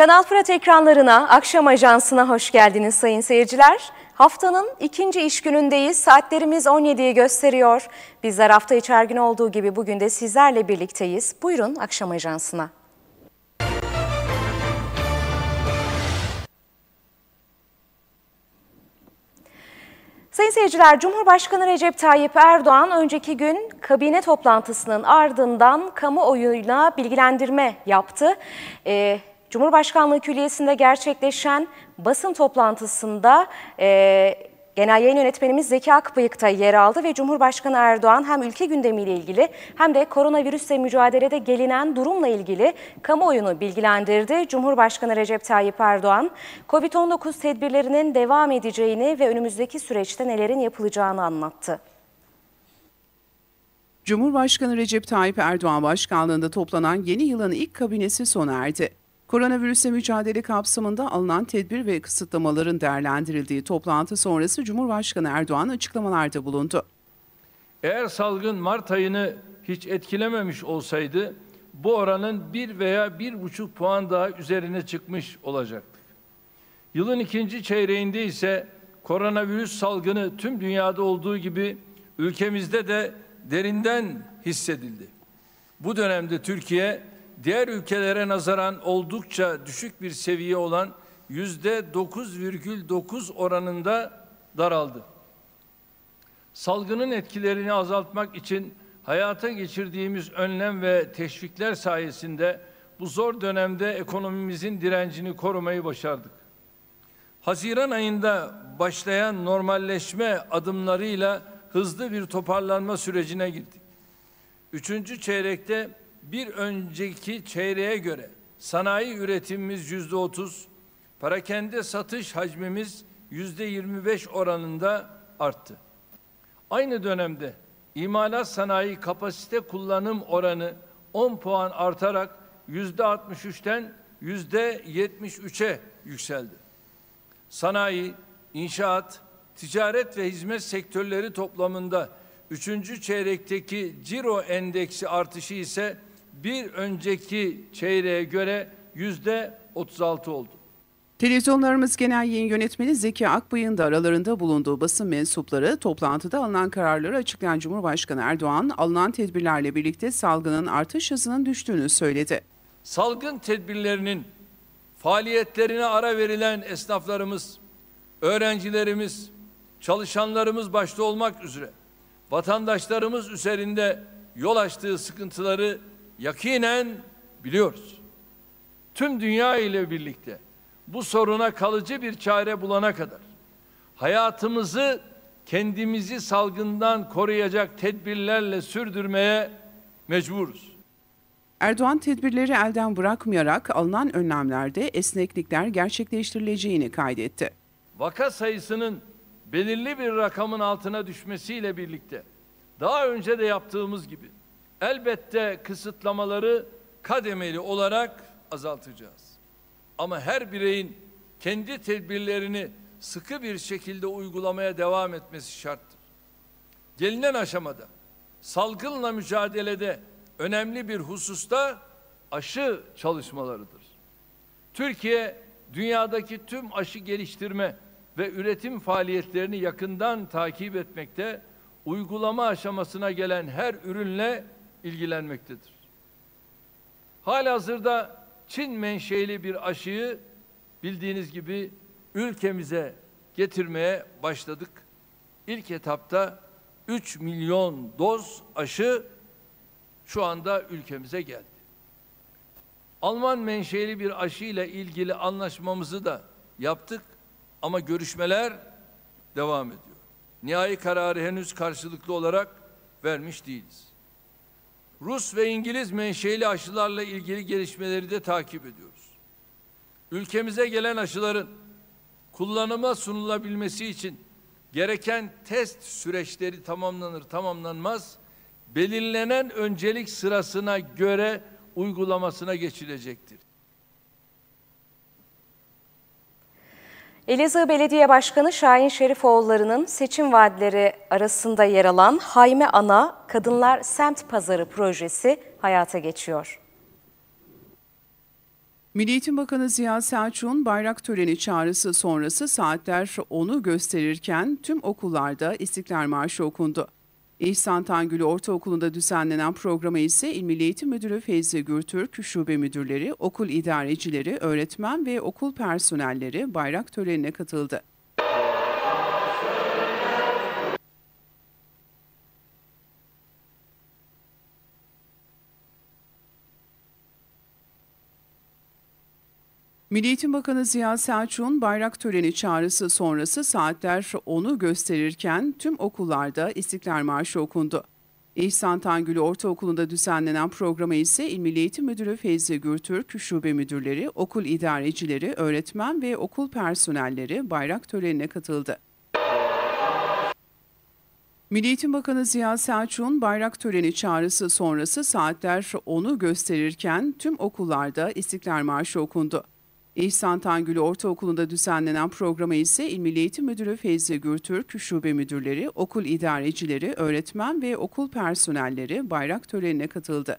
Kanal Fırat ekranlarına, akşam ajansına hoş geldiniz sayın seyirciler. Haftanın ikinci iş günündeyiz. Saatlerimiz 17'yi gösteriyor. Bizler hafta içi her gün olduğu gibi bugün de sizlerle birlikteyiz. Buyurun akşam ajansına. Sayın seyirciler, Cumhurbaşkanı Recep Tayyip Erdoğan önceki gün kabine toplantısının ardından kamuoyuna bilgilendirme yaptı. Ee, Cumhurbaşkanlığı Külliyesi'nde gerçekleşen basın toplantısında e, Genel Yayın Yönetmenimiz Zeki Akbıyık da yer aldı ve Cumhurbaşkanı Erdoğan hem ülke gündemiyle ilgili hem de koronavirüsle mücadelede gelinen durumla ilgili kamuoyunu bilgilendirdi. Cumhurbaşkanı Recep Tayyip Erdoğan, COVID-19 tedbirlerinin devam edeceğini ve önümüzdeki süreçte nelerin yapılacağını anlattı. Cumhurbaşkanı Recep Tayyip Erdoğan başkanlığında toplanan yeni yılın ilk kabinesi sona erdi. Koronavirüse mücadele kapsamında alınan tedbir ve kısıtlamaların değerlendirildiği toplantı sonrası Cumhurbaşkanı Erdoğan açıklamalarda bulundu. Eğer salgın Mart ayını hiç etkilememiş olsaydı bu oranın bir veya bir buçuk puan daha üzerine çıkmış olacaktık. Yılın ikinci çeyreğinde ise koronavirüs salgını tüm dünyada olduğu gibi ülkemizde de derinden hissedildi. Bu dönemde Türkiye diğer ülkelere nazaran oldukça düşük bir seviye olan yüzde 9,9 oranında daraldı. Salgının etkilerini azaltmak için hayata geçirdiğimiz önlem ve teşvikler sayesinde bu zor dönemde ekonomimizin direncini korumayı başardık. Haziran ayında başlayan normalleşme adımlarıyla hızlı bir toparlanma sürecine girdik. Üçüncü çeyrekte bir önceki çeyreğe göre sanayi üretimimiz yüzde otuz, parakende satış hacmimiz yüzde yirmi beş oranında arttı. Aynı dönemde imalat sanayi kapasite kullanım oranı 10 puan artarak yüzde 63'ten yüzde 73'e yükseldi. Sanayi, inşaat, ticaret ve hizmet sektörleri toplamında üçüncü çeyrekteki ciro endeksi artışı ise bir önceki çeyreğe göre yüzde 36 oldu. Televizyonlarımız Genel Yayın Yönetmeni Zeki Akbay'ın da aralarında bulunduğu basın mensupları toplantıda alınan kararları açıklayan Cumhurbaşkanı Erdoğan alınan tedbirlerle birlikte salgının artış hızının düştüğünü söyledi. Salgın tedbirlerinin faaliyetlerine ara verilen esnaflarımız, öğrencilerimiz, çalışanlarımız başta olmak üzere vatandaşlarımız üzerinde yol açtığı sıkıntıları yakinen biliyoruz. Tüm dünya ile birlikte bu soruna kalıcı bir çare bulana kadar hayatımızı kendimizi salgından koruyacak tedbirlerle sürdürmeye mecburuz. Erdoğan tedbirleri elden bırakmayarak alınan önlemlerde esneklikler gerçekleştirileceğini kaydetti. Vaka sayısının belirli bir rakamın altına düşmesiyle birlikte daha önce de yaptığımız gibi elbette kısıtlamaları kademeli olarak azaltacağız. Ama her bireyin kendi tedbirlerini sıkı bir şekilde uygulamaya devam etmesi şarttır. Gelinen aşamada salgınla mücadelede önemli bir hususta aşı çalışmalarıdır. Türkiye dünyadaki tüm aşı geliştirme ve üretim faaliyetlerini yakından takip etmekte, uygulama aşamasına gelen her ürünle ilgilenmektedir. Halihazırda Çin menşeli bir aşıyı bildiğiniz gibi ülkemize getirmeye başladık. İlk etapta 3 milyon doz aşı şu anda ülkemize geldi. Alman menşeli bir aşı ile ilgili anlaşmamızı da yaptık ama görüşmeler devam ediyor. Nihai kararı henüz karşılıklı olarak vermiş değiliz. Rus ve İngiliz menşeli aşılarla ilgili gelişmeleri de takip ediyoruz. Ülkemize gelen aşıların kullanıma sunulabilmesi için gereken test süreçleri tamamlanır tamamlanmaz belirlenen öncelik sırasına göre uygulamasına geçilecektir. Elazığ Belediye Başkanı Şahin Şerifoğulları'nın seçim vaatleri arasında yer alan Hayme Ana Kadınlar Semt Pazarı projesi hayata geçiyor. Milli Eğitim Bakanı Ziya Selçuk'un bayrak töreni çağrısı sonrası saatler onu gösterirken tüm okullarda İstiklal Marşı okundu. İhsan Tangülü Ortaokulu'nda düzenlenen programa ise İl Milli Eğitim Müdürü Feyzi Gürtürk, şube müdürleri, okul idarecileri, öğretmen ve okul personelleri bayrak törenine katıldı. Milli Eğitim Bakanı Ziya Selçuk'un bayrak töreni çağrısı sonrası saatler onu gösterirken tüm okullarda İstiklal Marşı okundu. İhsan Tangülü Ortaokulu'nda düzenlenen programa ise İl Milli Eğitim Müdürü Feyzi Gürtürk, şube müdürleri, okul idarecileri, öğretmen ve okul personelleri bayrak törenine katıldı. Milli Eğitim Bakanı Ziya Selçuk'un bayrak töreni çağrısı sonrası saatler onu gösterirken tüm okullarda İstiklal Marşı okundu. İhsan Tangülü Ortaokulu'nda düzenlenen programa ise İl Milli Eğitim Müdürü Feyzi Gürtürk, şube müdürleri, okul idarecileri, öğretmen ve okul personelleri bayrak törenine katıldı.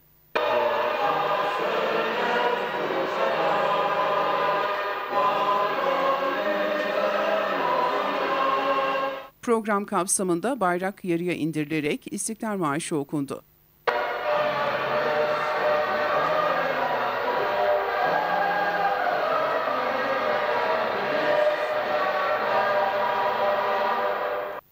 Program kapsamında bayrak yarıya indirilerek İstiklal Marşı okundu.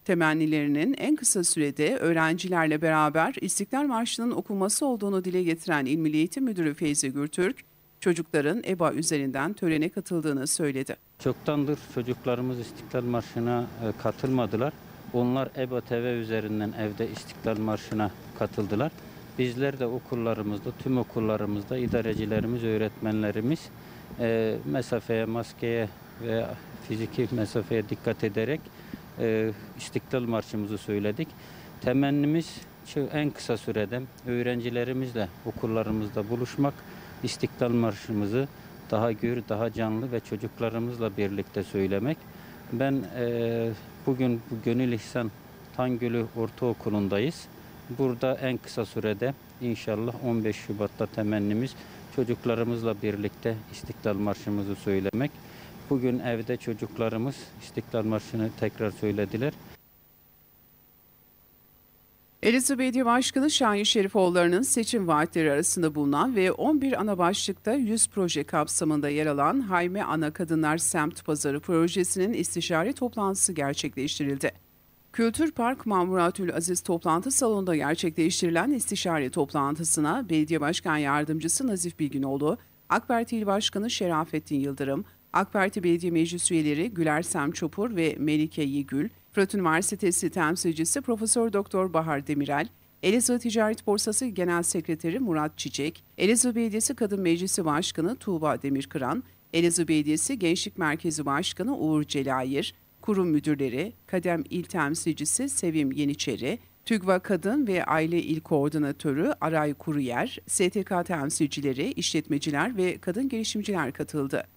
Temennilerinin en kısa sürede öğrencilerle beraber İstiklal Marşı'nın okunması olduğunu dile getiren İl Milli Eğitim Müdürü Feyzi Gürtürk, çocukların EBA üzerinden törene katıldığını söyledi. Çoktandır çocuklarımız İstiklal Marşı'na e, katılmadılar. Onlar EBA TV üzerinden evde İstiklal Marşı'na katıldılar. Bizler de okullarımızda, tüm okullarımızda idarecilerimiz, öğretmenlerimiz e, mesafeye, maskeye ve fiziki mesafeye dikkat ederek e, İstiklal Marşımızı söyledik. Temennimiz en kısa sürede öğrencilerimizle okullarımızda buluşmak, İstiklal Marşımızı daha gür, daha canlı ve çocuklarımızla birlikte söylemek. Ben e, bugün bu Gönül İhsan Tangülü Ortaokulu'ndayız. Burada en kısa sürede inşallah 15 Şubat'ta temennimiz çocuklarımızla birlikte İstiklal Marşımızı söylemek. Bugün evde çocuklarımız İstiklal Marşı'nı tekrar söylediler. Elazığ Belediye Başkanı Şahin Şerifoğulları'nın seçim vaatleri arasında bulunan ve 11 ana başlıkta 100 proje kapsamında yer alan Hayme Ana Kadınlar Semt Pazarı projesinin istişare toplantısı gerçekleştirildi. Kültür Park Mamuratül Aziz toplantı salonunda gerçekleştirilen istişare toplantısına Belediye Başkan Yardımcısı Nazif Bilginoğlu, AK Parti İl Başkanı Şerafettin Yıldırım, AK Parti Belediye Meclis üyeleri Güler Sem Çopur ve Melike Yigül, Fırat Üniversitesi temsilcisi Profesör Doktor Bahar Demirel, Elazığ Ticaret Borsası Genel Sekreteri Murat Çiçek, Elazığ Belediyesi Kadın Meclisi Başkanı Tuğba Demirkıran, Elazığ Belediyesi Gençlik Merkezi Başkanı Uğur Celayir, kurum müdürleri, Kadem İl Temsilcisi Sevim Yeniçeri, TÜGVA Kadın ve Aile İl Koordinatörü Aray Kuruyer, STK temsilcileri, işletmeciler ve kadın girişimciler katıldı.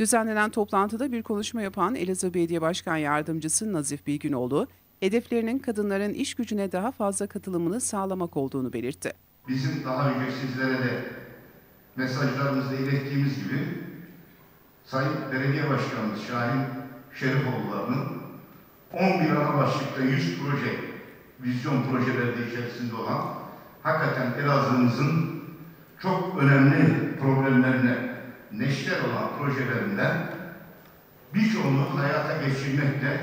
Düzenlenen toplantıda bir konuşma yapan Elazığ Belediye Başkan Yardımcısı Nazif Bilginoğlu, hedeflerinin kadınların iş gücüne daha fazla katılımını sağlamak olduğunu belirtti. Bizim daha önce sizlere de mesajlarımızda ilettiğimiz gibi Sayın Belediye Başkanımız Şahin Şerifoğulları'nın 11 ana başlıkta 100 proje, vizyon projeleri içerisinde olan hakikaten Elazığ'ımızın çok önemli problemlerine neşter olan projelerinden birçoğunu hayata geçirmekte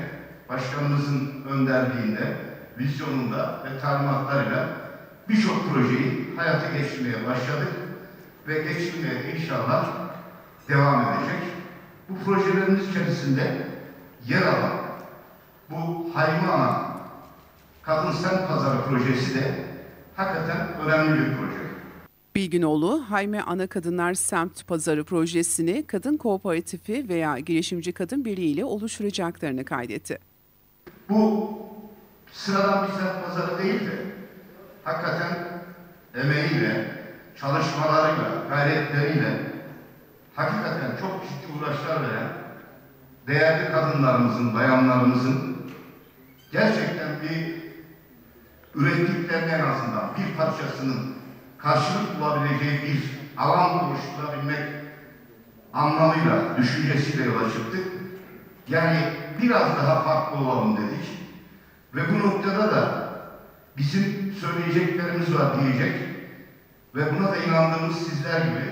başkanımızın önderliğinde, vizyonunda ve talimatlarıyla birçok projeyi hayata geçirmeye başladık ve geçirmeye inşallah devam edecek. Bu projelerimiz içerisinde yer alan bu Haymana Kadın Sen Pazarı projesi de hakikaten önemli bir proje. Bilginoğlu, Hayme Ana Kadınlar Semt Pazarı projesini kadın kooperatifi veya girişimci kadın birliği ile oluşturacaklarını kaydetti. Bu sıradan bir semt pazarı değil de hakikaten emeğiyle, çalışmalarıyla, gayretleriyle hakikaten çok ciddi uğraşlar veren değerli kadınlarımızın, bayanlarımızın gerçekten bir ürettiklerinin en azından bir parçasının karşılık bulabileceği bir alan oluşturabilmek anlamıyla, düşüncesiyle yola çıktık. Yani biraz daha farklı olalım dedik. Ve bu noktada da bizim söyleyeceklerimiz var diyecek ve buna da inandığımız sizler gibi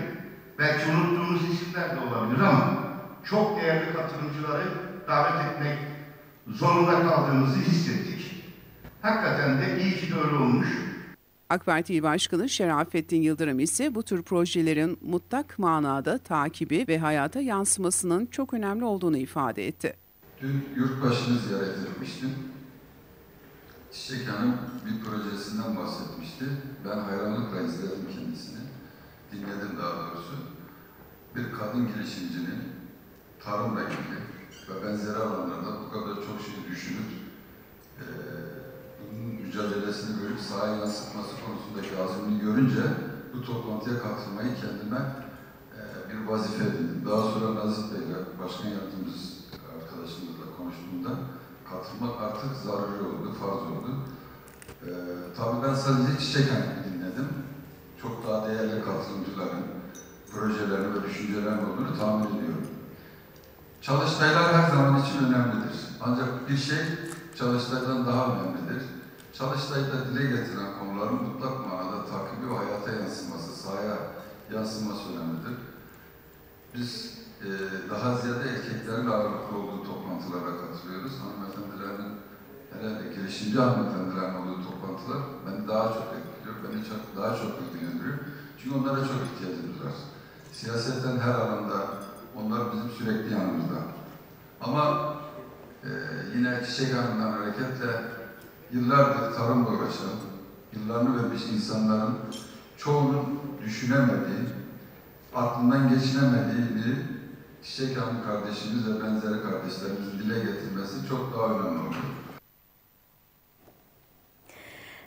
belki unuttuğumuz isimler de olabilir ama çok değerli katılımcıları davet etmek zorunda kaldığımızı hissettik. Hakikaten de iyi ki de öyle olmuş. AK Parti İl Başkanı Şerafettin Yıldırım ise bu tür projelerin mutlak manada takibi ve hayata yansımasının çok önemli olduğunu ifade etti. Dün yurtbaşını ziyaret etmiştim. Çiçek Hanım bir projesinden bahsetmişti. Ben hayranlıkla izledim kendisini. Dinledim daha doğrusu. Bir kadın girişimcinin tarımla ilgili ve benzeri alanlarda bu kadar çok şey düşünüp bunun mücadelesini görüp sahaya yansıtması konusundaki azmini görünce bu toplantıya katılmayı kendime eee, bir vazife edindim. Daha sonra Nazif Bey'le, başkan yardımcımız arkadaşımızla konuştuğumda katılmak artık zaruri oldu, farz oldu. Eee tabii ben sadece Çiçek Hanım'ı dinledim. Çok daha değerli katılımcıların, projelerin ve düşüncelerin olduğunu tahmin ediyorum. Çalıştaylar her zaman için önemlidir. Ancak bir şey çalıştaydan daha önemlidir. Çalıştayda dile getirilen konuların mutlak manada takibi ve hayata yansıması, sahaya yansıması önemlidir. Biz e, daha ziyade erkeklerin ağırlıklı olduğu toplantılara katılıyoruz. Hanımefendilerin, hele de girişimci hanımefendilerin olduğu toplantılar beni daha çok etkiliyor, beni çok, daha çok ilgilendiriyor. Çünkü onlara çok ihtiyacımız var. Siyasetten her alanda onlar bizim sürekli yanımızda. Ama e, yine Çiçek Hanım'dan hareketle yıllardır tarımla uğraşan, yıllarını vermiş insanların çoğunun düşünemediği, aklından geçinemediği bir Çiçek Hanım kardeşimiz ve benzeri kardeşlerimizin dile getirmesi çok daha önemli olur.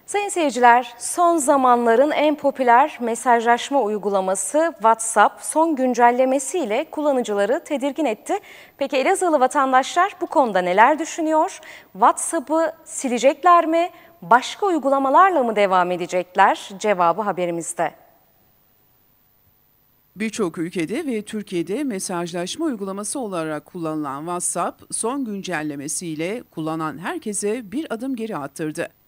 Sayın seyirciler, son zamanların en popüler mesajlaşma uygulaması WhatsApp son güncellemesiyle kullanıcıları tedirgin etti. Peki Elazığlı vatandaşlar bu konuda neler düşünüyor? WhatsApp'ı silecekler mi? Başka uygulamalarla mı devam edecekler? Cevabı haberimizde. Birçok ülkede ve Türkiye'de mesajlaşma uygulaması olarak kullanılan WhatsApp son güncellemesiyle kullanan herkese bir adım geri attırdı.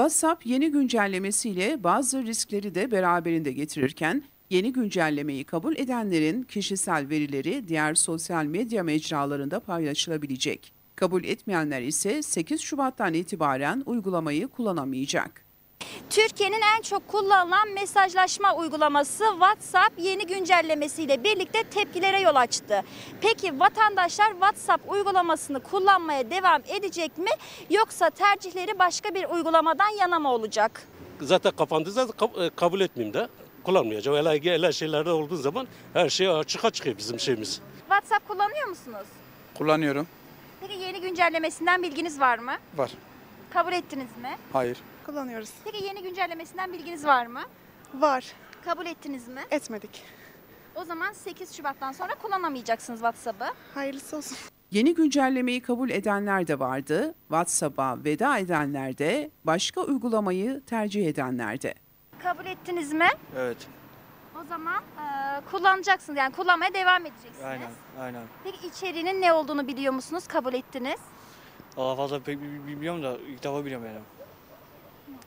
WhatsApp yeni güncellemesiyle bazı riskleri de beraberinde getirirken yeni güncellemeyi kabul edenlerin kişisel verileri diğer sosyal medya mecralarında paylaşılabilecek. Kabul etmeyenler ise 8 Şubat'tan itibaren uygulamayı kullanamayacak. Türkiye'nin en çok kullanılan mesajlaşma uygulaması WhatsApp yeni güncellemesiyle birlikte tepkilere yol açtı. Peki vatandaşlar WhatsApp uygulamasını kullanmaya devam edecek mi yoksa tercihleri başka bir uygulamadan yana mı olacak? zaten kab- e, kabul etmeyeyim de kullanmayacağım. Hele, hele şeylerde olduğu zaman her şey açığa çıkıyor bizim şeyimiz. WhatsApp kullanıyor musunuz? Kullanıyorum. Peki yeni güncellemesinden bilginiz var mı? Var. Kabul ettiniz mi? Hayır. Kullanıyoruz. Peki yeni güncellemesinden bilginiz var mı? Var. Kabul ettiniz mi? Etmedik. O zaman 8 Şubat'tan sonra kullanamayacaksınız WhatsApp'ı. Hayırlısı olsun. Yeni güncellemeyi kabul edenler de vardı, WhatsApp'a veda edenler de, başka uygulamayı tercih edenler de. Kabul ettiniz mi? Evet. O zaman e, kullanacaksınız yani kullanmaya devam edeceksiniz. Aynen. Aynen. Peki içeriğinin ne olduğunu biliyor musunuz? Kabul ettiniz. Daha fazla pek bi- bilmiyorum da ilk defa biliyorum yani.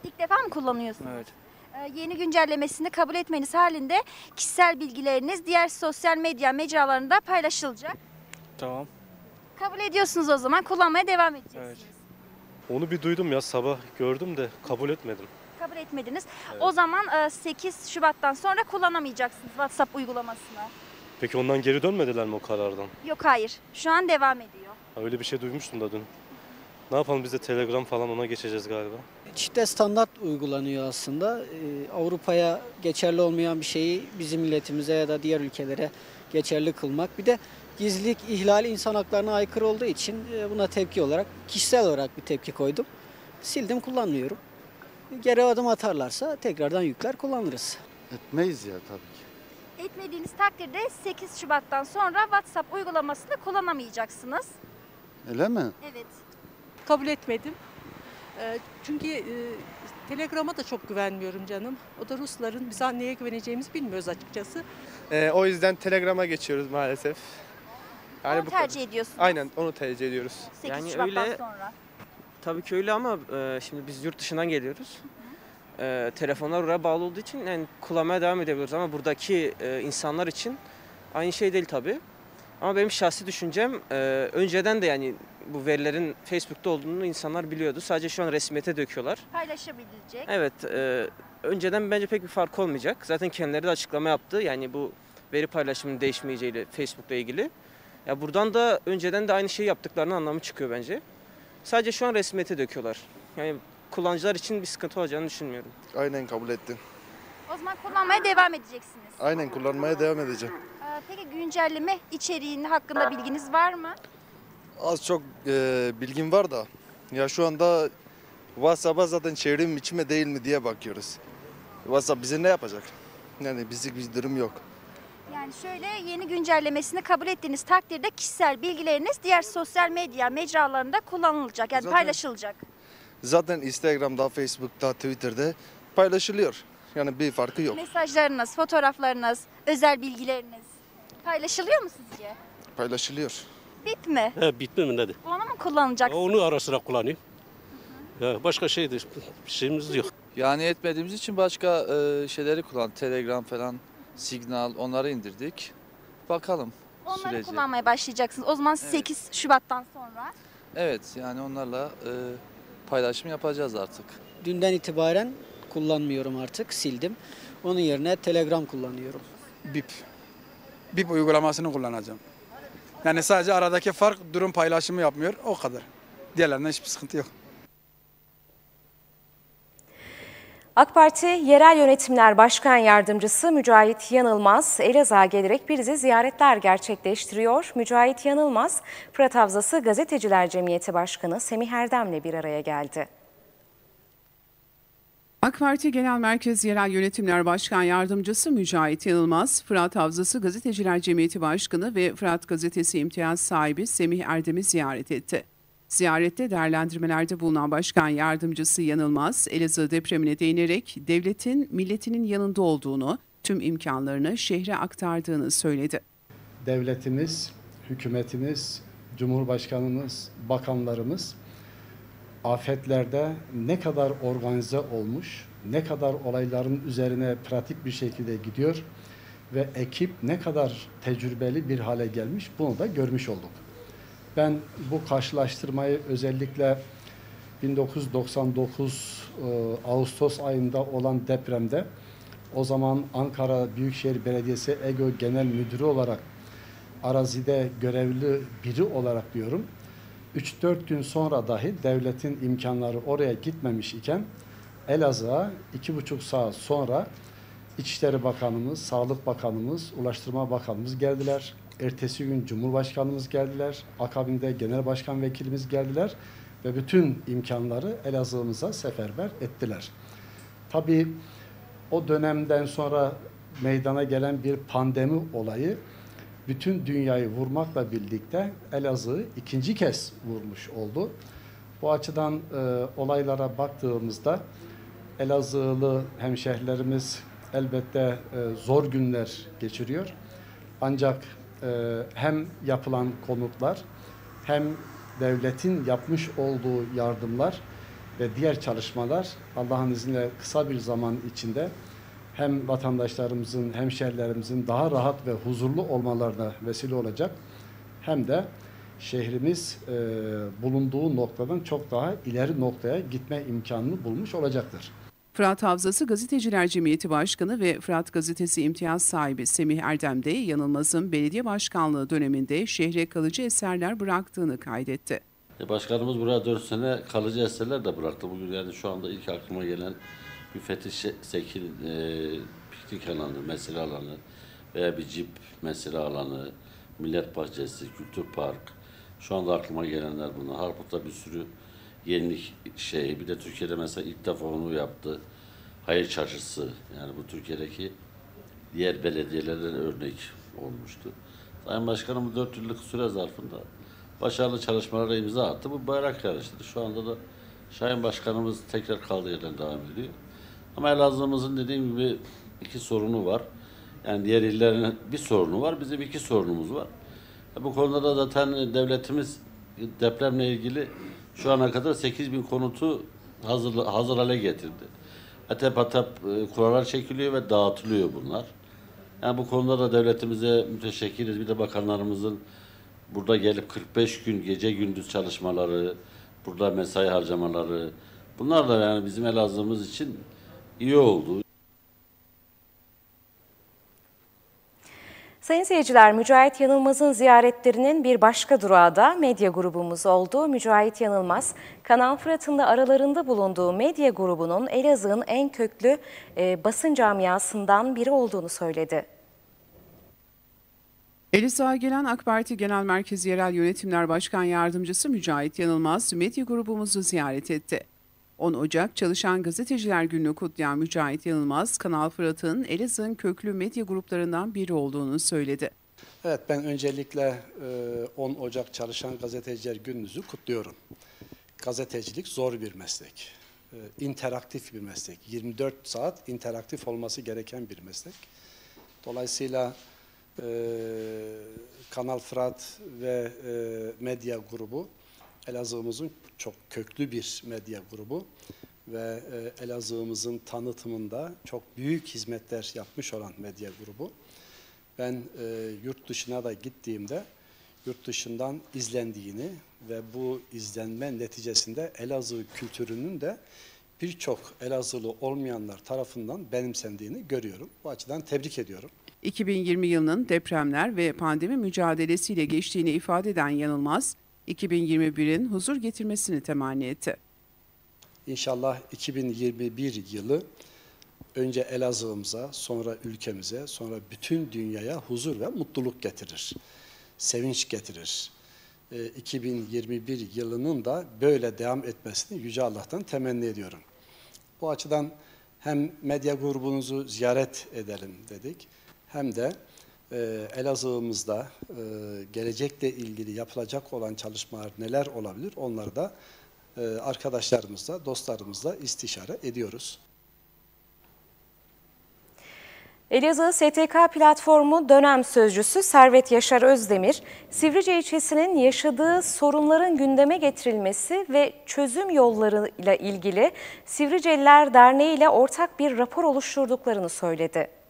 İlk defa mı kullanıyorsunuz? Evet. E, yeni güncellemesini kabul etmeniz halinde kişisel bilgileriniz diğer sosyal medya mecralarında paylaşılacak. Tamam. Kabul ediyorsunuz o zaman kullanmaya devam edeceksiniz. Evet. Onu bir duydum ya sabah gördüm de kabul etmedim. Kabul etmediniz. O zaman e, 8 Şubat'tan sonra kullanamayacaksınız WhatsApp uygulamasını. Peki ondan geri dönmediler mi o karardan? Yok hayır. Şu an devam ediyor. Ha, Öyle bir şey duymuştum da dün. Ne yapalım biz de Telegram falan ona geçeceğiz galiba. Çifte standart uygulanıyor aslında. Ee, Avrupa'ya geçerli olmayan bir şeyi bizim milletimize ya da diğer ülkelere geçerli kılmak. Bir de gizlilik ihlali insan haklarına aykırı olduğu için e, buna tepki olarak, kişisel olarak bir tepki koydum. Sildim kullanmıyorum. Geri adım atarlarsa tekrardan yükler kullanırız. Etmeyiz ya tabii ki. Etmediğiniz takdirde 8 Şubat'tan sonra WhatsApp uygulamasını kullanamayacaksınız. Öyle mi? Evet. Kabul etmedim. Ee, Çünkü e, Telegram'a da çok güvenmiyorum canım. O da Rusların biz neye güveneceğimizi bilmiyoruz açıkçası. Ee, o yüzden Telegram'a geçiyoruz maalesef. Yani Onu bu- tercih ediyorsunuz. Aynen onu tercih ediyoruz. 8 Yani Şubat'tan öyle- sonra. Tabii ki öyle ama e, şimdi biz yurt dışından geliyoruz. E, telefonlar oraya bağlı olduğu için yani kullanmaya devam edebiliyoruz ama buradaki e, insanlar için aynı şey değil tabii. Ama benim şahsi düşüncem e, önceden de yani bu verilerin Facebook'ta olduğunu insanlar biliyordu. Sadece şu an resmiyete döküyorlar. Paylaşabilecek. Evet, e, önceden bence pek bir fark olmayacak. Zaten kendileri de açıklama yaptı. Yani bu veri paylaşımının değişmeyeceğiyle Facebook'la ilgili. Ya buradan da önceden de aynı şeyi yaptıklarının anlamı çıkıyor bence. Sadece şu an resmiyete döküyorlar. Yani kullanıcılar için bir sıkıntı olacağını düşünmüyorum. Aynen kabul ettim. O zaman kullanmaya devam edeceksiniz. Aynen kullanmaya devam edeceğim. Ee, Peki güncelleme içeriğinin hakkında bilginiz var mı? Az çok e, bilgim var da ya şu anda WhatsApp'a zaten çevrim içi mi değil mi diye bakıyoruz. WhatsApp bize ne yapacak? Yani bizlik bir durum yok. Yani şöyle yeni güncellemesini kabul ettiğiniz takdirde kişisel bilgileriniz diğer sosyal medya mecralarında kullanılacak. Yani Zaten- paylaşılacak. Zaten Instagram'da, Facebook'ta, Twitter'da paylaşılıyor. Yani bir farkı yok. Mesajlarınız, fotoğraflarınız, özel bilgileriniz paylaşılıyor mu sizce? Paylaşılıyor. Bit mi? He, bitme mi dedi. Onu mu kullanacaksınız? Onu ara sıra kullanayım. Ya başka şey de bir şeyimiz yok. Yani etmediğimiz için başka e, şeyleri kullan. Telegram falan, Signal onları indirdik. Bakalım Onları süreci. kullanmaya başlayacaksınız. O zaman 8 Şubat'tan sonra. Evet yani onlarla e, paylaşım yapacağız artık. Dünden itibaren kullanmıyorum artık, sildim. Onun yerine Telegram kullanıyorum. BIP. BIP uygulamasını kullanacağım. Yani sadece aradaki fark durum paylaşımı yapmıyor o kadar. Diğerlerinden hiçbir sıkıntı yok. AK Parti Yerel Yönetimler Başkan Yardımcısı Mücahit Yanılmaz, Elazığ'a gelerek bir dizi ziyaretler gerçekleştiriyor. Mücahit Yanılmaz, Fırat Havzası Gazeteciler Cemiyeti Başkanı Semih Erdem'le bir araya geldi. AK Parti Genel Merkez Yerel Yönetimler Başkan Yardımcısı Mücahit Yanılmaz, Fırat Havzası Gazeteciler Cemiyeti Başkanı ve Fırat Gazetesi imtiyaz sahibi Semih Erdem'i ziyaret etti. Ziyarette değerlendirmelerde bulunan Başkan Yardımcısı Yanılmaz, Elazığ depremine değinerek devletin milletinin yanında olduğunu, tüm imkanlarını şehre aktardığını söyledi. devletimiz, hükümetimiz, cumhurbaşkanımız, bakanlarımız afetlerde ne kadar organize olmuş, ne kadar olayların üzerine pratik bir şekilde gidiyor ve ekip ne kadar tecrübeli bir hale gelmiş bunu da görmüş olduk. Ben bu karşılaştırmayı özellikle 1999 e, Ağustos ayında olan depremde o zaman Ankara Büyükşehir Belediyesi EGÖ Genel Müdürü olarak arazide görevli biri olarak diyorum. 3-4 gün sonra dahi devletin imkanları oraya gitmemiş iken Elazığ'a 2,5 saat sonra İçişleri Bakanımız, Sağlık Bakanımız, Ulaştırma Bakanımız geldiler. Ertesi gün Cumhurbaşkanımız geldiler. Akabinde Genel Başkan Vekilimiz geldiler ve bütün imkanları Elazığ'ımıza seferber ettiler. Tabii o dönemden sonra meydana gelen bir pandemi olayı bütün dünyayı vurmakla birlikte Elazığ'ı ikinci kez vurmuş oldu. Bu açıdan e, olaylara baktığımızda Elazığlı hemşehrilerimiz elbette e, zor günler geçiriyor. Ancak e, hem yapılan konutlar hem devletin yapmış olduğu yardımlar ve diğer çalışmalar Allah'ın izniyle kısa bir zaman içinde hem vatandaşlarımızın, hemşehrilerimizin daha rahat ve huzurlu olmalarına vesile olacak hem de şehrimiz e, bulunduğu noktadan çok daha ileri noktaya gitme imkanını bulmuş olacaktır. Fırat Havzası Gazeteciler Cemiyeti Başkanı ve Fırat Gazetesi imtiyaz sahibi Semih Erdem de Yanılmaz'ın belediye başkanlığı döneminde şehre kalıcı eserler bıraktığını kaydetti. E, Başkanımız buraya 4 sene kalıcı eserler de bıraktı. Bugün yani şu anda ilk aklıma gelen Şe- Sekil e, piknik alanı, mesire alanı veya bir cip mesire alanı, millet bahçesi, kültür park. Şu anda aklıma gelenler bunlar. Harput'ta bir sürü yenilik şey. Bir de Türkiye'de mesela ilk defa onu yaptı. Hayır Çarşısı. Yani bu Türkiye'deki diğer belediyelerden örnek olmuştu. Sayın Başkanım bu dört yıllık süre zarfında başarılı çalışmalara imza attı. Bu bayrak yarıştı. Şu anda da Şahin Başkanımız tekrar kaldığı yerden devam ediyor. Ama Elazığ'ımızın dediğim gibi iki sorunu var. Yani diğer illerin bir sorunu var, bizim iki sorunumuz var. E, Bu konuda da zaten devletimiz depremle ilgili şu ana kadar 8 bin konutu hazır, hazır hale getirdi. Etep etep e, kurallar çekiliyor ve dağıtılıyor bunlar. Yani bu konuda da devletimize müteşekkiriz. Bir de bakanlarımızın burada gelip 45 gün gece gündüz çalışmaları, burada mesai harcamaları, bunlar da yani bizim Elazığ'ımız için iyi oldu. Sayın seyirciler, Mücahit Yanılmaz'ın ziyaretlerinin bir başka durağı da medya grubumuz oldu. Mücahit Yanılmaz, Kanal Fırat'ın da aralarında bulunduğu medya grubunun Elazığ'ın en köklü e, basın camiasından biri olduğunu söyledi. Elazığ'a gelen AK Parti Genel Merkezi Yerel Yönetimler Başkan Yardımcısı Mücahit Yanılmaz, medya grubumuzu ziyaret etti. 10 Ocak Çalışan Gazeteciler Günü'nü kutlayan Mücahit Yanılmaz, Kanal Fırat'ın Elazığ'ın köklü medya gruplarından biri olduğunu söyledi. Evet ben öncelikle e, 10 Ocak Çalışan Gazeteciler Gününüzü kutluyorum. Gazetecilik zor bir meslek. E, interaktif bir meslek. 24 saat interaktif olması gereken bir meslek. Dolayısıyla e, Kanal Fırat ve e, medya grubu Elazığ'ımızın çok köklü bir medya grubu ve e, Elazığ'ımızın tanıtımında çok büyük hizmetler yapmış olan medya grubu. Ben e, yurt dışına da gittiğimde yurt dışından izlendiğini ve bu izlenme neticesinde Elazığ kültürünün de birçok Elazığlı olmayanlar tarafından benimsendiğini görüyorum. Bu açıdan tebrik ediyorum. 2020 yılının depremler ve pandemi mücadelesiyle geçtiğini ifade eden Yanılmaz, 2021'in huzur getirmesini temenni etti. İnşallah 2021 yılı önce Elazığ'ımıza, sonra ülkemize, sonra bütün dünyaya huzur ve mutluluk getirir. Sevinç getirir. 2021 yılının da böyle devam etmesini Yüce Allah'tan temenni ediyorum. Bu açıdan hem medya grubunuzu ziyaret edelim dedik, hem de Elazığ'ımızda gelecekle ilgili yapılacak olan çalışmalar neler olabilir onları da arkadaşlarımızla, dostlarımızla istişare ediyoruz. Elazığ STK platformu dönem sözcüsü Servet Yaşar Özdemir, Sivrice ilçesinin yaşadığı sorunların gündeme getirilmesi ve çözüm yollarıyla ilgili Sivriceliler Derneği ile ortak bir rapor oluşturduklarını söyledi.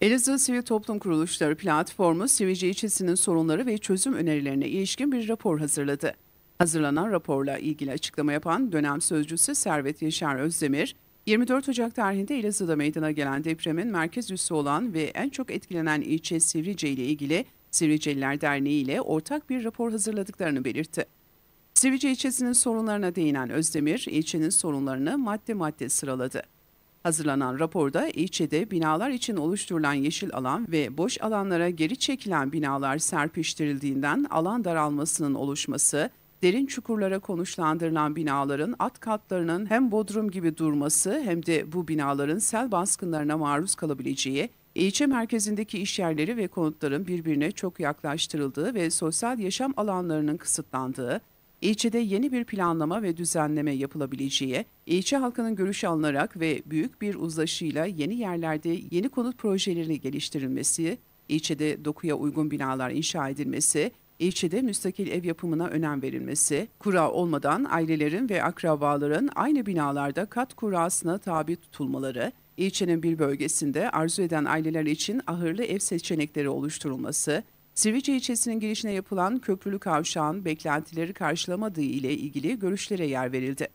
Elazığ Sivil Toplum Kuruluşları platformu Sivrice ilçesinin sorunları ve çözüm önerilerine ilişkin bir rapor hazırladı. Hazırlanan raporla ilgili açıklama yapan dönem sözcüsü Servet Yaşar Özdemir, 24 Ocak tarihinde Elazığ'da meydana gelen depremin merkez üssü olan ve en çok etkilenen ilçe Sivrice ile ilgili Sivriceliler Derneği ile ortak bir rapor hazırladıklarını belirtti. Sivrice ilçesinin sorunlarına değinen Özdemir, ilçenin sorunlarını madde madde sıraladı. Hazırlanan raporda ilçede binalar için oluşturulan yeşil alan ve boş alanlara geri çekilen binalar serpiştirildiğinden alan daralmasının oluşması, derin çukurlara konuşlandırılan binaların alt katlarının hem bodrum gibi durması hem de bu binaların sel baskınlarına maruz kalabileceği, ilçe merkezindeki işyerleri ve konutların birbirine çok yaklaştırıldığı ve sosyal yaşam alanlarının kısıtlandığı, ilçede yeni bir planlama ve düzenleme yapılabileceği, ilçe halkının görüşü alınarak ve büyük bir uzlaşıyla yeni yerlerde yeni konut projeleri geliştirilmesi, ilçede dokuya uygun binalar inşa edilmesi, ilçede müstakil ev yapımına önem verilmesi, kura olmadan ailelerin ve akrabaların aynı binalarda kat kurasına tabi tutulmaları, ilçenin bir bölgesinde arzu eden aileler için ahırlı ev seçenekleri oluşturulması, Sivrice ilçesinin girişine yapılan köprülü kavşağın beklentileri karşılamadığı ile ilgili görüşlere yer verildi.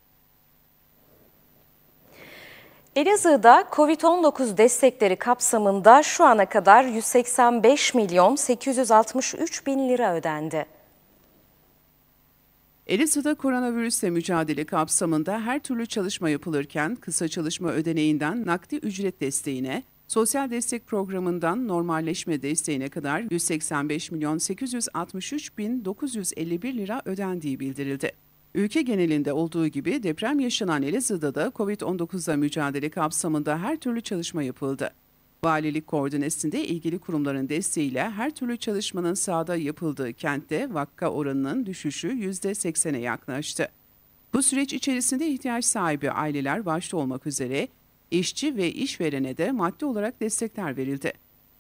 Elazığ'da COVID-19 destekleri kapsamında şu ana kadar 185 milyon 863 bin lira ödendi. Elazığ'da koronavirüsle mücadele kapsamında her türlü çalışma yapılırken kısa çalışma ödeneğinden nakdi ücret desteğine, sosyal destek programından normalleşme desteğine kadar 185 milyon 863 bin 951 lira ödendiği bildirildi. Ülke genelinde olduğu gibi deprem yaşanan Elazığ'da da COVID-19'la mücadele kapsamında her türlü çalışma yapıldı. Valilik koordinesinde ilgili kurumların desteğiyle her türlü çalışmanın sahada yapıldığı kentte vakka oranının düşüşü %80'e yaklaştı. Bu süreç içerisinde ihtiyaç sahibi aileler başta olmak üzere işçi ve işverene de maddi olarak destekler verildi.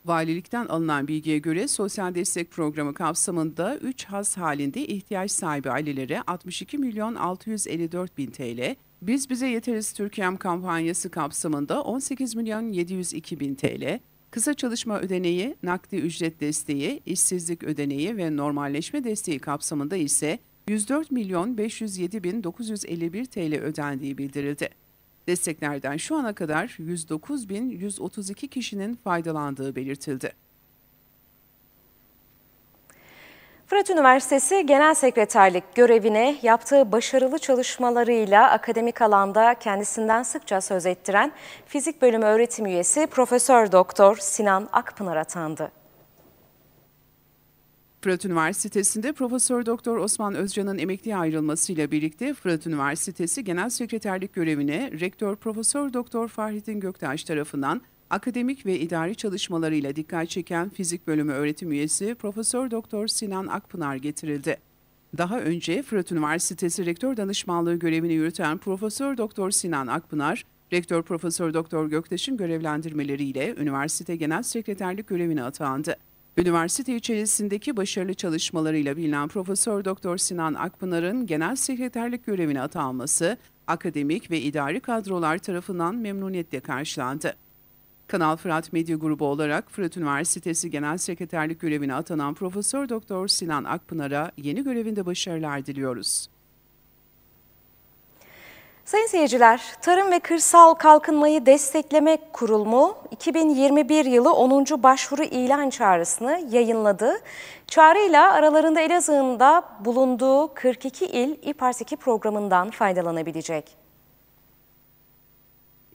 Valilikten alınan bilgiye göre sosyal destek programı kapsamında 3 has halinde ihtiyaç sahibi ailelere 62 milyon 654 bin TL, Biz Bize Yeteriz Türkiye'm kampanyası kapsamında 18 milyon 702 bin TL, kısa çalışma ödeneği, nakdi ücret desteği, işsizlik ödeneği ve normalleşme desteği kapsamında ise 104 milyon 507 bin 951 TL ödendiği bildirildi. Desteklerden şu ana kadar 109 bin 132 kişinin faydalandığı belirtildi. Fırat Üniversitesi Genel Sekreterlik görevine yaptığı başarılı çalışmalarıyla akademik alanda kendisinden sıkça söz ettiren Fizik Bölümü öğretim üyesi Profesör Doktor Sinan Akpınar atandı. Fırat Üniversitesi'nde Profesör Doktor Osman Özcan'ın emekliye ayrılmasıyla birlikte Fırat Üniversitesi Genel Sekreterlik görevine Rektör Profesör Doktor Fahrettin Göktaş tarafından akademik ve idari çalışmalarıyla dikkat çeken Fizik Bölümü öğretim üyesi Profesör Doktor Sinan Akpınar getirildi. Daha önce Fırat Üniversitesi Rektör Danışmanlığı görevini yürüten Profesör Doktor Sinan Akpınar, Rektör Profesör Doktor Göktaş'ın görevlendirmeleriyle üniversite genel sekreterlik görevine atandı. Üniversite içerisindeki başarılı çalışmalarıyla bilinen Profesör Doktor Sinan Akpınar'ın genel sekreterlik görevine atanması akademik ve idari kadrolar tarafından memnuniyetle karşılandı. Kanal Fırat Medya Grubu olarak Fırat Üniversitesi Genel Sekreterlik görevine atanan Profesör Doktor Sinan Akpınar'a yeni görevinde başarılar diliyoruz. Sayın seyirciler, Tarım ve Kırsal Kalkınmayı Destekleme Kurulumu 2021 yılı 10. başvuru ilan çağrısını yayınladı. Çağrıyla aralarında Elazığ'ın bulunduğu 42 il İPART 2 programından faydalanabilecek.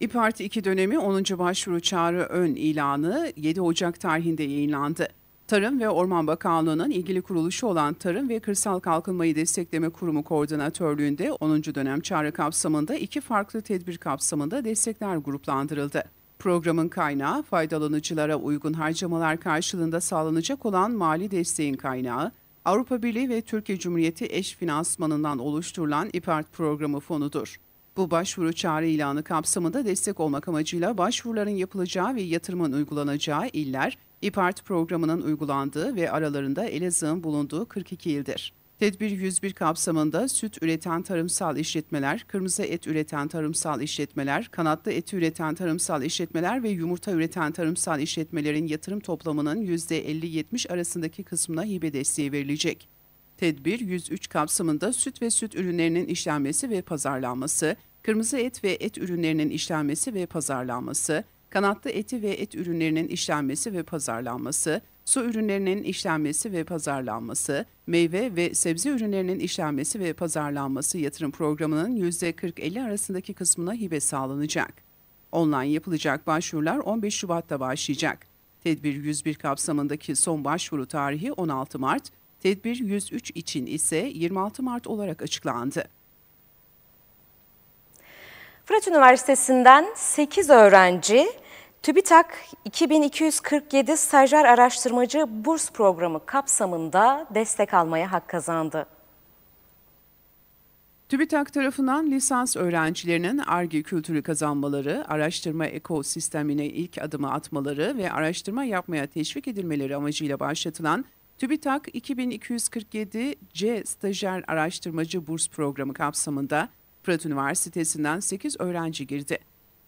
İPART 2 dönemi 10. başvuru çağrı ön ilanı 7 Ocak tarihinde yayınlandı. Tarım ve Orman Bakanlığı'nın ilgili kuruluşu olan Tarım ve Kırsal Kalkınmayı Destekleme Kurumu Koordinatörlüğünde 10. dönem çağrı kapsamında iki farklı tedbir kapsamında destekler gruplandırıldı. Programın kaynağı faydalanıcılara uygun harcamalar karşılığında sağlanacak olan mali desteğin kaynağı, Avrupa Birliği ve Türkiye Cumhuriyeti eş finansmanından oluşturulan İPART programı fonudur. Bu başvuru çağrı ilanı kapsamında destek olmak amacıyla başvuruların yapılacağı ve yatırımın uygulanacağı iller, İPART programının uygulandığı ve aralarında Elazığ'ın bulunduğu 42 ildir. Tedbir 101 kapsamında süt üreten tarımsal işletmeler, kırmızı et üreten tarımsal işletmeler, kanatlı et üreten tarımsal işletmeler ve yumurta üreten tarımsal işletmelerin yatırım toplamının %50-70 arasındaki kısmına hibe desteği verilecek. Tedbir 103 kapsamında süt ve süt ürünlerinin işlenmesi ve pazarlanması, kırmızı et ve et ürünlerinin işlenmesi ve pazarlanması, kanatlı eti ve et ürünlerinin işlenmesi ve pazarlanması, su ürünlerinin işlenmesi ve pazarlanması, meyve ve sebze ürünlerinin işlenmesi ve pazarlanması yatırım programının %40-50 arasındaki kısmına hibe sağlanacak. Online yapılacak başvurular 15 Şubat'ta başlayacak. Tedbir 101 kapsamındaki son başvuru tarihi 16 Mart, tedbir 103 için ise 26 Mart olarak açıklandı. Fırat Üniversitesi'nden 8 öğrenci TÜBİTAK 2247 Stajyer Araştırmacı Burs Programı kapsamında destek almaya hak kazandı. TÜBİTAK tarafından lisans öğrencilerinin ARGE kültürü kazanmaları, araştırma ekosistemine ilk adımı atmaları ve araştırma yapmaya teşvik edilmeleri amacıyla başlatılan TÜBİTAK 2247 C Stajyer Araştırmacı Burs Programı kapsamında Fırat Üniversitesi'nden 8 öğrenci girdi.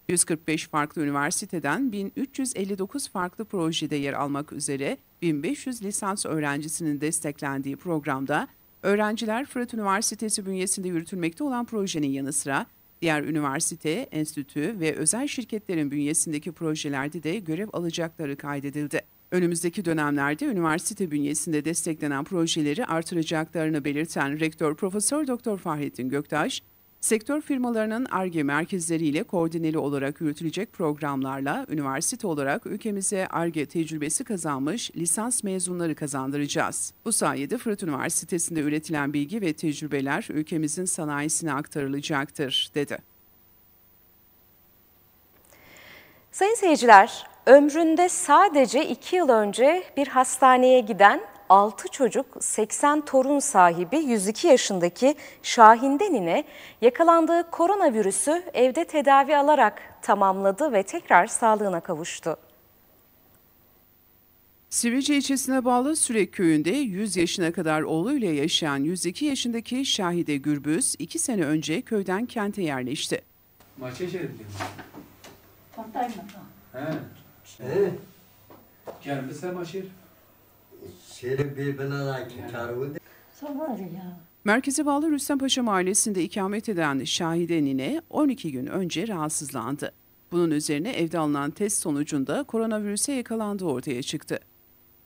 145 farklı üniversiteden 1359 farklı projede yer almak üzere 1500 lisans öğrencisinin desteklendiği programda öğrenciler Fırat Üniversitesi bünyesinde yürütülmekte olan projenin yanı sıra diğer üniversite, enstitü ve özel şirketlerin bünyesindeki projelerde de görev alacakları kaydedildi. Önümüzdeki dönemlerde üniversite bünyesinde desteklenen projeleri artıracaklarını belirten Rektör Profesör Doktor Fahrettin Göktaş, Sektör firmalarının ARGE merkezleriyle koordineli olarak yürütülecek programlarla üniversite olarak ülkemize ARGE tecrübesi kazanmış lisans mezunları kazandıracağız. Bu sayede Fırat Üniversitesi'nde üretilen bilgi ve tecrübeler ülkemizin sanayisine aktarılacaktır, dedi. Sayın seyirciler, ömründe sadece iki yıl önce bir hastaneye giden 6 çocuk 80 torun sahibi 102 yaşındaki Şahinde Nine yakalandığı koronavirüsü evde tedavi alarak tamamladı ve tekrar sağlığına kavuştu. Sivrice ilçesine bağlı Sürek köyünde 100 yaşına kadar oğluyla yaşayan 102 yaşındaki Şahide Gürbüz 2 sene önce köyden kente yerleşti. Maçı şey He. He? Gelmişse maçır. Şerif bir binadan karı Sabah ya. Merkeze bağlı Rüstempaşa mahallesinde ikamet eden Şahide Nine 12 gün önce rahatsızlandı. Bunun üzerine evde alınan test sonucunda koronavirüse yakalandığı ortaya çıktı.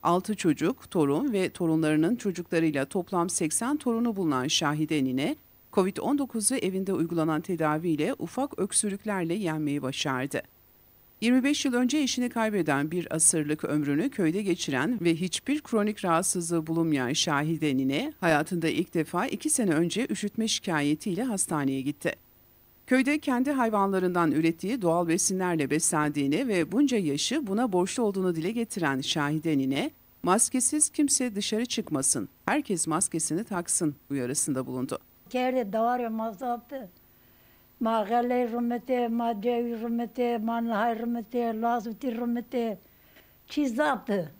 6 çocuk, torun ve torunlarının çocuklarıyla toplam 80 torunu bulunan Şahide Nine, Covid-19'u evinde uygulanan tedaviyle ufak öksürüklerle yenmeyi başardı. 25 yıl önce eşini kaybeden bir asırlık ömrünü köyde geçiren ve hiçbir kronik rahatsızlığı bulunmayan Şahide Nine, hayatında ilk defa 2 sene önce üşütme şikayetiyle hastaneye gitti. Köyde kendi hayvanlarından ürettiği doğal besinlerle beslendiğini ve bunca yaşı buna borçlu olduğunu dile getiren Şahide Nine, maskesiz kimse dışarı çıkmasın, herkes maskesini taksın uyarısında bulundu. Kere davar mazaptı. Ma gale rumete, ma devi rumete, ma nahay rumete, lazviti rumete. Çizaptı.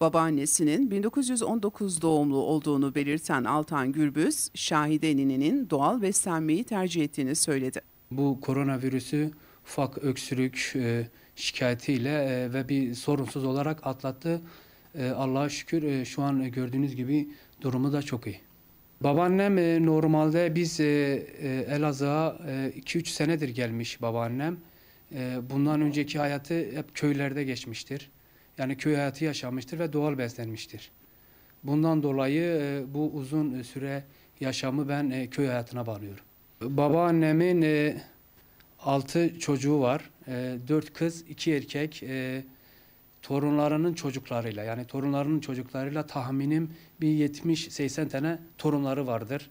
Babaannesinin 1919 doğumlu olduğunu belirten Altan Gürbüz, Şahide Nine'nin doğal beslenmeyi tercih ettiğini söyledi. Bu koronavirüsü ufak öksürük e, şikayetiyle e, ve bir sorunsuz olarak atlattı. E, Allah'a şükür e, şu an gördüğünüz gibi durumu da çok iyi. Babaannem e, normalde biz e, e, Elazığ'a 2-3 senedir gelmiş babaannem. Bundan önceki hayatı hep köylerde geçmiştir. Yani köy hayatı yaşamıştır ve doğal beslenmiştir. Bundan dolayı bu uzun süre yaşamı ben köy hayatına bağlıyorum. Babaannemin e, 6 çocuğu var. E, 4 kız, 2 erkek. Torunlarının çocuklarıyla yani torunlarının çocuklarıyla tahminim bir 70-80 tane torunları vardır.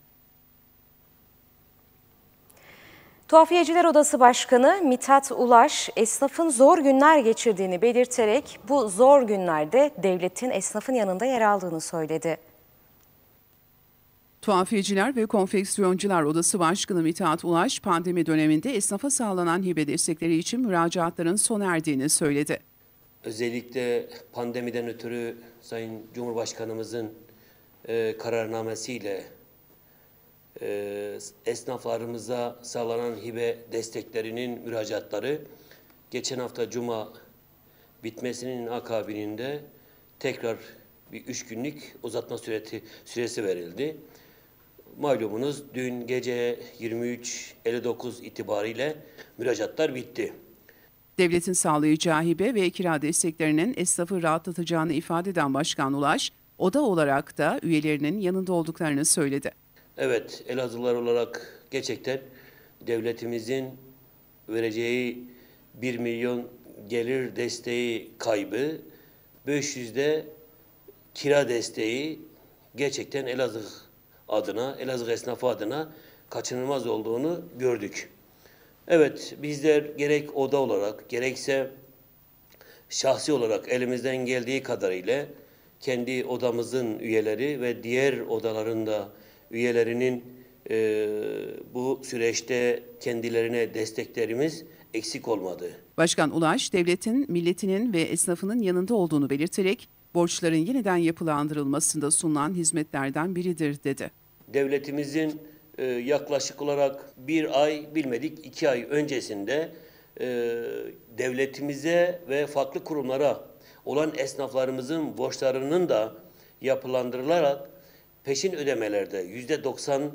Tuhafiyeciler Odası Başkanı Mithat Ulaş, esnafın zor günler geçirdiğini belirterek bu zor günlerde devletin esnafın yanında yer aldığını söyledi. Tuhafiyeciler ve Konfeksiyoncular Odası Başkanı Mithat Ulaş, pandemi döneminde esnafa sağlanan hibe destekleri için müracaatların sona erdiğini söyledi. Özellikle pandemiden ötürü Sayın Cumhurbaşkanımızın e, kararnamesiyle e, esnaflarımıza sağlanan hibe desteklerinin müracaatları geçen hafta Cuma bitmesinin akabininde tekrar bir üç günlük uzatma süreti, süresi verildi. Malumunuz dün gece 23.59 itibariyle müracaatlar bitti. Devletin sağlayacağı hibe ve kira desteklerinin esnafı rahatlatacağını ifade eden Başkan Ulaş, oda olarak da üyelerinin yanında olduklarını söyledi. Evet, Elazığlılar olarak gerçekten devletimizin vereceği 1 milyon gelir desteği kaybı, 500'de kira desteği gerçekten Elazığ adına, Elazığ esnafı adına kaçınılmaz olduğunu gördük. Evet, bizler gerek oda olarak, gerekse şahsi olarak elimizden geldiği kadarıyla kendi odamızın üyeleri ve diğer odaların da üyelerinin e, bu süreçte kendilerine desteklerimiz eksik olmadı. Başkan Ulaş, devletin, milletinin ve esnafının yanında olduğunu belirterek, borçların yeniden yapılandırılmasında sunulan hizmetlerden biridir dedi. Devletimizin e, yaklaşık olarak bir ay, bilmedik iki ay öncesinde e, devletimize ve farklı kurumlara olan esnaflarımızın borçlarının da yapılandırılarak peşin ödemelerde yüzde 90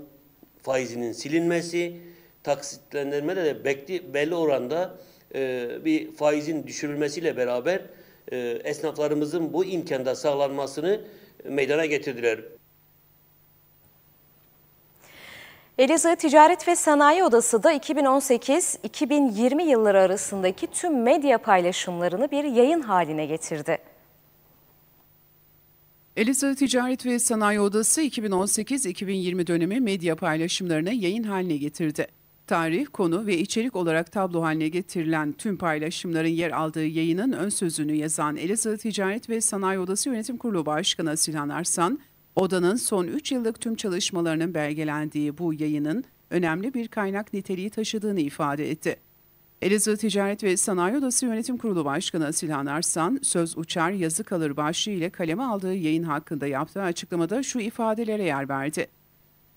faizinin silinmesi, taksitlendirmede de bekli, belli oranda e, bir faizin düşürülmesiyle beraber e, esnaflarımızın bu imkanda sağlanmasını meydana getirdiler. Elazığ Ticaret ve Sanayi Odası da 2018-2020 yılları arasındaki tüm medya paylaşımlarını bir yayın haline getirdi. Elazığ Ticaret ve Sanayi Odası 2018-2020 dönemi medya paylaşımlarını yayın haline getirdi. Tarih, konu ve içerik olarak tablo haline getirilen tüm paylaşımların yer aldığı yayının ön sözünü yazan Elazığ Ticaret ve Sanayi Odası Yönetim Kurulu Başkanı Sinan Arslan, odanın son 3 yıllık tüm çalışmalarının belgelendiği bu yayının önemli bir kaynak niteliği taşıdığını ifade etti. Elazığ Ticaret ve Sanayi Odası Yönetim Kurulu Başkanı Silhan Arslan, söz uçar yazı kalır başlığı ile kaleme aldığı yayın hakkında yaptığı açıklamada şu ifadelere yer verdi.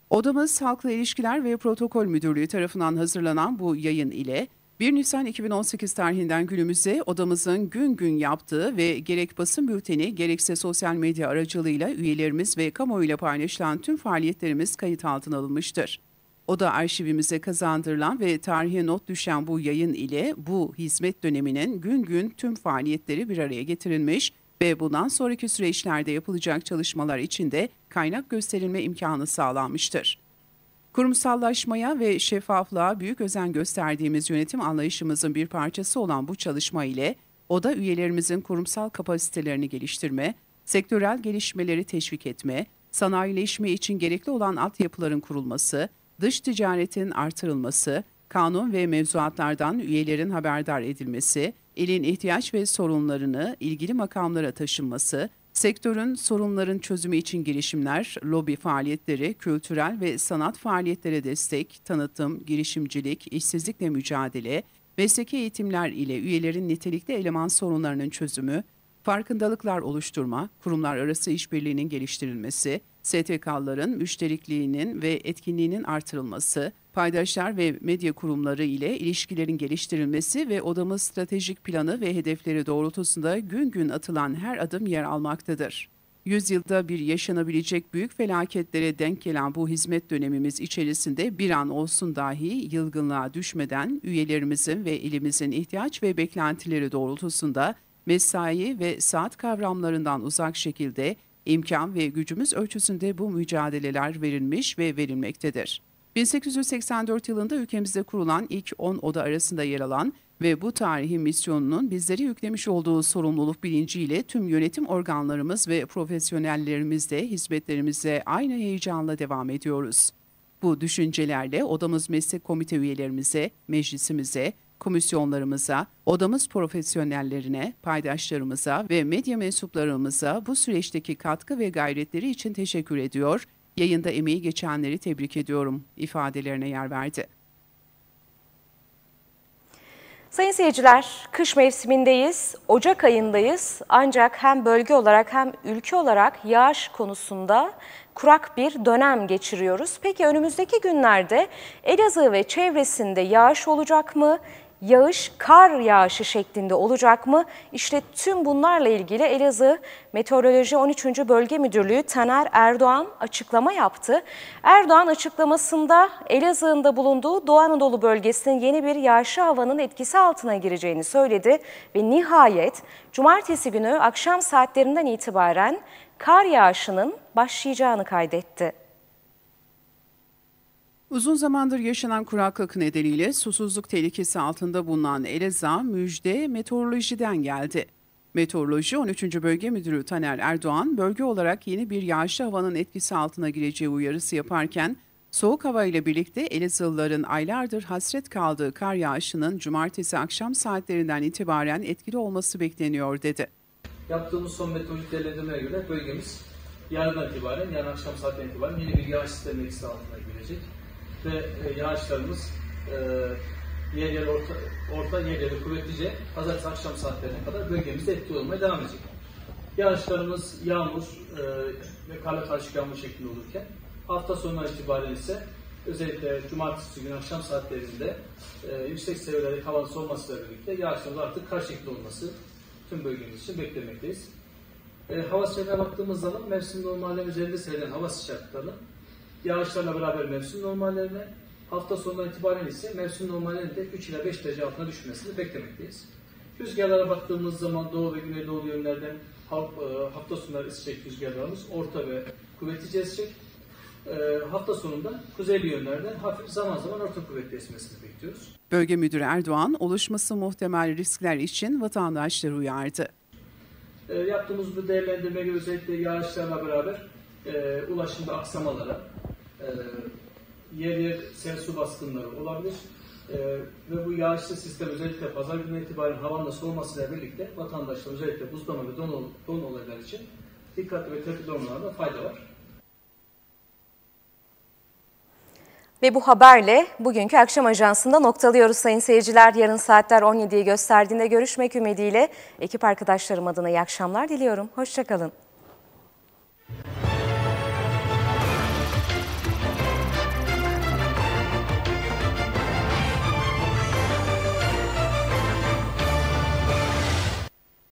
Odamız Halkla İlişkiler ve Protokol Müdürlüğü tarafından hazırlanan bu yayın ile 1 Nisan 2018 tarihinden günümüze odamızın gün gün yaptığı ve gerek basın bülteni gerekse sosyal medya aracılığıyla üyelerimiz ve kamuoyuyla paylaşılan tüm faaliyetlerimiz kayıt altına alınmıştır. Oda arşivimize kazandırılan ve tarihe not düşen bu yayın ile bu hizmet döneminin gün gün tüm faaliyetleri bir araya getirilmiş ve bundan sonraki süreçlerde yapılacak çalışmalar için de kaynak gösterilme imkanı sağlanmıştır. Kurumsallaşmaya ve şeffaflığa büyük özen gösterdiğimiz yönetim anlayışımızın bir parçası olan bu çalışma ile oda üyelerimizin kurumsal kapasitelerini geliştirme, sektörel gelişmeleri teşvik etme, sanayileşme için gerekli olan altyapıların kurulması, dış ticaretin artırılması, kanun ve mevzuatlardan üyelerin haberdar edilmesi, ilin ihtiyaç ve sorunlarını ilgili makamlara taşınması, sektörün sorunların çözümü için girişimler, lobi faaliyetleri, kültürel ve sanat faaliyetlere destek, tanıtım, girişimcilik, işsizlikle mücadele, mesleki eğitimler ile üyelerin nitelikli eleman sorunlarının çözümü, farkındalıklar oluşturma, kurumlar arası işbirliğinin geliştirilmesi, STK'ların müşterikliğinin ve etkinliğinin artırılması, paydaşlar ve medya kurumları ile ilişkilerin geliştirilmesi ve odamız stratejik planı ve hedefleri doğrultusunda gün gün atılan her adım yer almaktadır. Yüzyılda bir yaşanabilecek büyük felaketlere denk gelen bu hizmet dönemimiz içerisinde bir an olsun dahi yılgınlığa düşmeden üyelerimizin ve ilimizin ihtiyaç ve beklentileri doğrultusunda mesai ve saat kavramlarından uzak şekilde imkan ve gücümüz ölçüsünde bu mücadeleler verilmiş ve verilmektedir. 1884 yılında ülkemizde kurulan ilk 10 oda arasında yer alan ve bu tarihi misyonunun bizleri yüklemiş olduğu sorumluluk bilinciyle tüm yönetim organlarımız ve profesyonellerimiz de hizmetlerimize aynı heyecanla devam ediyoruz. Bu düşüncelerle odamız meslek komite üyelerimize, meclisimize, komisyonlarımıza, odamız profesyonellerine, paydaşlarımıza ve medya mensuplarımıza bu süreçteki katkı ve gayretleri için teşekkür ediyor, yayında emeği geçenleri tebrik ediyorum ifadelerine yer verdi. Sayın seyirciler, kış mevsimindeyiz, Ocak ayındayız. Ancak hem bölge olarak hem ülke olarak yağış konusunda kurak bir dönem geçiriyoruz. Peki önümüzdeki günlerde Elazığ ve çevresinde yağış olacak mı? Yağış kar yağışı şeklinde olacak mı? İşte tüm bunlarla ilgili Elazığ Meteoroloji 13. Bölge Müdürlüğü Taner Erdoğan açıklama yaptı. Erdoğan açıklamasında Elazığ'ın da bulunduğu Doğu Anadolu bölgesinin yeni bir yağışlı havanın etkisi altına gireceğini söyledi ve nihayet cumartesi günü akşam saatlerinden itibaren kar yağışının başlayacağını kaydetti. Uzun zamandır yaşanan kuraklık nedeniyle susuzluk tehlikesi altında bulunan Elazığ müjde meteorolojiden geldi. Meteoroloji 13. Bölge Müdürü Taner Erdoğan, bölge olarak yeni bir yağışlı havanın etkisi altına gireceği uyarısı yaparken, soğuk hava ile birlikte Elazığlıların aylardır hasret kaldığı kar yağışının cumartesi akşam saatlerinden itibaren etkili olması bekleniyor dedi. Yaptığımız son meteorolojik değerlendirmeye göre bölgemiz yarından itibaren, yarın akşam saatlerinden itibaren yeni bir yağış sistemi etkisi altına girecek ve e, yağışlarımız yer yer orta, orta yer yer kuvvetlice pazartesi akşam saatlerine kadar bölgemizde etkili olmaya devam edecek. Yağışlarımız yağmur e, ve karla karışık yağmur şeklinde olurken hafta sonu itibariyle ise özellikle cumartesi günü akşam saatlerinde e, yüksek seviyelerde havanın soğumasıyla birlikte yağışların artık kar şekli olması tüm bölgemiz için beklemekteyiz. E, hava sıcaklığına baktığımız zaman mevsim normalde üzerinde seyreden hava sıcaklıkları Yağışlarla beraber mevsim normallerine, hafta sonundan itibaren ise mevsim normallerinin de 3 ila 5 derece altına düşmesini beklemekteyiz. Rüzgarlara baktığımız zaman doğu ve güneydoğu yönlerden e, hafta sonları esecek rüzgarlarımız orta ve kuvvetli esecek. E, hafta sonunda kuzeyli yönlerden hafif zaman zaman orta kuvvetli esmesini bekliyoruz. Bölge Müdürü Erdoğan, oluşması muhtemel riskler için vatandaşları uyardı. E, yaptığımız bu değerlendirmeye özellikle yağışlarla beraber e, ulaşımda aksamalara, e, yer yer sel su baskınları olabilir. Ee, ve bu yağışlı sistem özellikle pazar günü itibaren havanın soğumasıyla birlikte vatandaşlar özellikle buzlama ve don, don olaylar için dikkatli ve tedbirli olmalarında fayda var. Ve bu haberle bugünkü akşam ajansında noktalıyoruz sayın seyirciler. Yarın saatler 17'yi gösterdiğinde görüşmek ümidiyle ekip arkadaşlarım adına iyi akşamlar diliyorum. Hoşçakalın.